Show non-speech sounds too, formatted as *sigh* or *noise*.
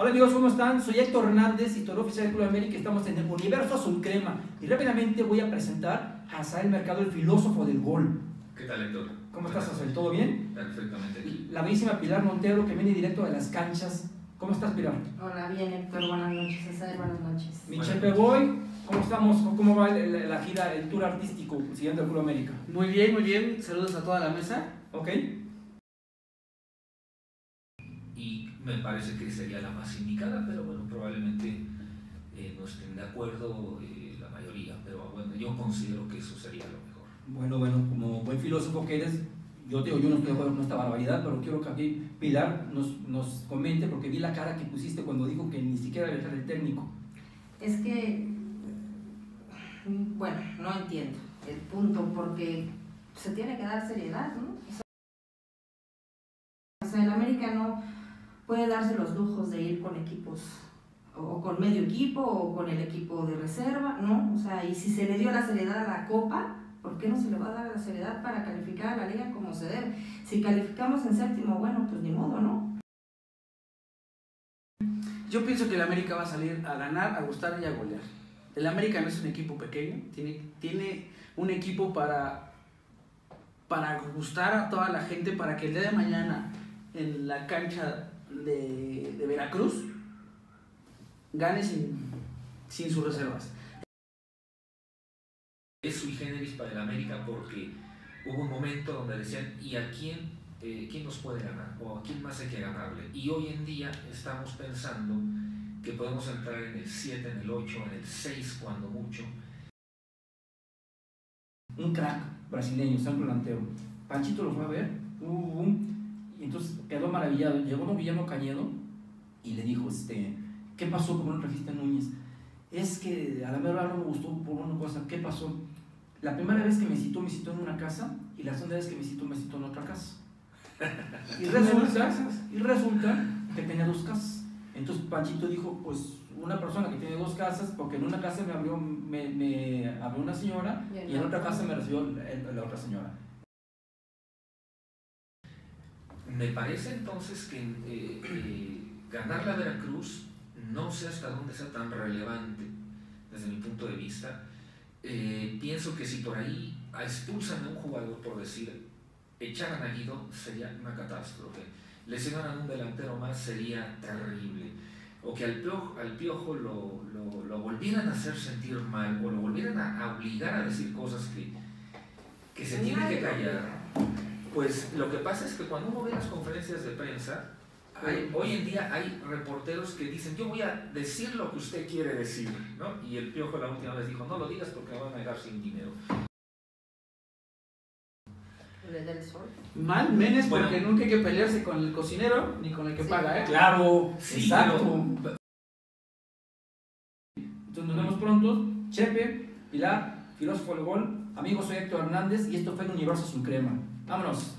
Hola amigos, ¿cómo están? Soy Héctor Hernández, historiador oficial del Club América. Estamos en el Universo Azul Crema. Y rápidamente voy a presentar a Asael Mercado, el filósofo del gol. ¿Qué tal, Héctor? ¿Cómo estás, Asael? ¿Todo bien? Perfectamente aquí. La bellísima Pilar Montero, que viene directo de las canchas. ¿Cómo estás, Pilar? Hola, bien Héctor, buenas noches, Asael, buenas noches. Michel Peboy, ¿cómo estamos? ¿Cómo va la gira, el tour artístico siguiendo el Club América? Muy bien, muy bien. Saludos a toda la mesa. ¿Ok? Me parece que sería la más indicada, pero bueno, probablemente eh, no estén de acuerdo eh, la mayoría, pero bueno, yo considero que eso sería lo mejor. Bueno, bueno, como buen filósofo que eres, yo te digo, yo no estoy de acuerdo con esta barbaridad, pero quiero que aquí Pilar nos, nos comente, porque vi la cara que pusiste cuando dijo que ni siquiera dejar el técnico. Es que, bueno, no entiendo el punto, porque se tiene que dar seriedad, ¿no? O sea, o sea, el América no puede darse los lujos de ir con equipos, o, con medio equipo, o con el equipo de reserva, ¿no? O sea, y si se le dio la seriedad a la Copa, ¿por qué no se le va a dar la seriedad para calificar a la liga como se debe? Si calificamos en séptimo, bueno, pues ni modo, ¿no? Yo pienso que el América va a salir a ganar, a gustar y a golear. El América no es un equipo pequeño, tiene, tiene un equipo para, para gustar a toda la gente, para que el día de mañana en la cancha de, de Veracruz gane sin, sin sus reservas. Es sui generis para el América porque hubo un momento donde decían, ¿y a quién, eh, quién nos puede ganar? ¿O a quién más hay que ganarle? Y hoy en día estamos pensando que podemos entrar en el 7, en el 8, en el 6 cuando mucho. Un crack brasileño, San delantero. Panchito lo fue a ver, uh, uh, y entonces quedó maravillado. Llegó don Guillermo Cañedo y le dijo, este, ¿qué pasó con el registro Núñez? Es que a la verdad no me gustó por una cosa. ¿Qué pasó? La primera vez que me citó, me citó en una casa y la segunda vez que me citó, me citó en otra casa. *laughs* Y resulta, y resulta que tenía dos casas. Entonces Panchito dijo, pues una persona que tiene dos casas, porque en una casa me abrió, me, me abrió una señora y en otra casa me recibió la, la otra señora. Me parece entonces que eh, eh, ganar la Veracruz no sé hasta dónde sea tan relevante desde mi punto de vista. Eh, pienso que si por ahí expulsan a un jugador, por decir, echaran a Guido, sería una catástrofe. Lesionaran a un delantero más, sería terrible. O que al piojo, al piojo lo, lo, lo volvieran a hacer sentir mal, o lo volvieran a, a obligar a decir cosas que, que se tiene que callar. Pues lo que pasa es que cuando uno ve las conferencias de prensa, hay- hoy en día hay reporteros que dicen, yo voy a decir lo que usted quiere decir, ¿no? Y el piojo la última vez dijo, no lo digas porque me van a dejar sin dinero. Le da el sol. Mal Menes Bueno. porque nunca hay que pelearse con el cocinero ni con el que Sí. paga, ¿eh? Claro, Sí, exacto. pero- Entonces nos vemos pronto. Chepe, Pilar, filósofo del gol. Amigos, soy Héctor Hernández y esto fue el Universo Sin Crema. Vámonos.